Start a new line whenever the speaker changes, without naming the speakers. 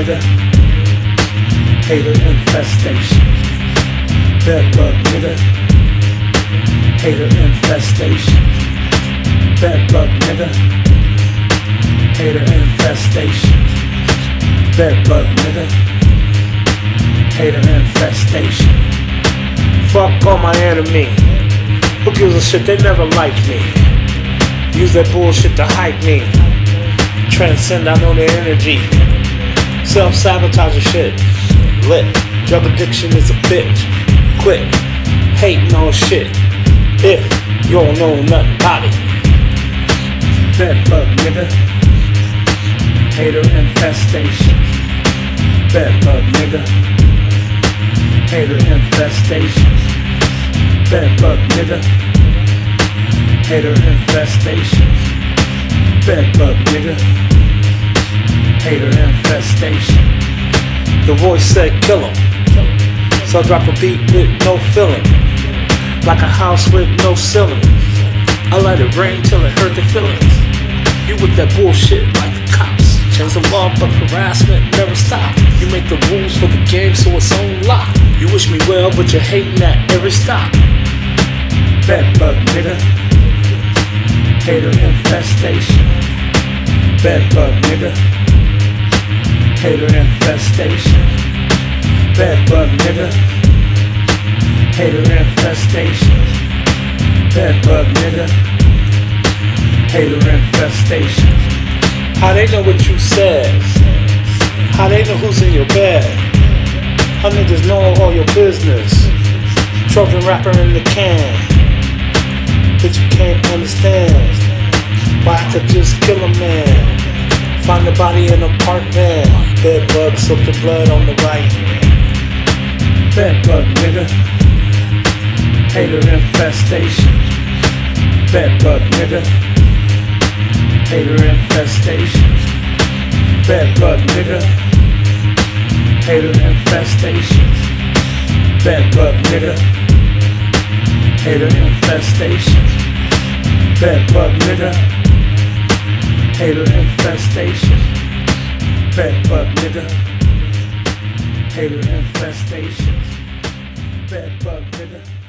nigga. Hater infestation. Bed bug nigga. Hater infestation. Bed bug nigga. Hater infestation. Bed bug nigga. Hater infestation. Fuck all my enemy. Who gives a shit? They never liked me. Use that bullshit to hype me. Transcend, I know their energy. Self sabotaging shit. Lit. Drug addiction is a bitch. Quit. Hating on shit. If you don't know nothing about it. Bed bug nigga. Hater infestation. Bed bug nigga. Hater infestation. Bed bug nigga. Hater infestation. Bed bug nigga. Hater infestation. The voice said kill him. So I drop a beat with no feeling. Like a house with no ceiling. I let it rain till it hurt the feelings. You with that bullshit like the cops. Change the law, but harassment never stop. You make the rules for the game so it's on lock. You wish me well, but you're hating at every stop. Bed bug nigga. Hater infestation. Bed bug nigga. Hater infestation. Bed bug nigga. Hater infestation. Bed bug nigga. Hater infestation. How they know what you said? How they know who's in your bed? How niggas know all your business? Trojan rapper in the can. But you can't understand Find the body in a park van. Bed bug, soak the blood on the right. Bed bug, nigga. Hater infestation. Bed bug, nigga. Hater infestation. Bed bug, nigga. Hater infestation. Bed bug, nigga. Hater infestation. Bed bug, nigga. Hater infestation. Bed bug, nigga. Hater infestation. Bed bug, nigga.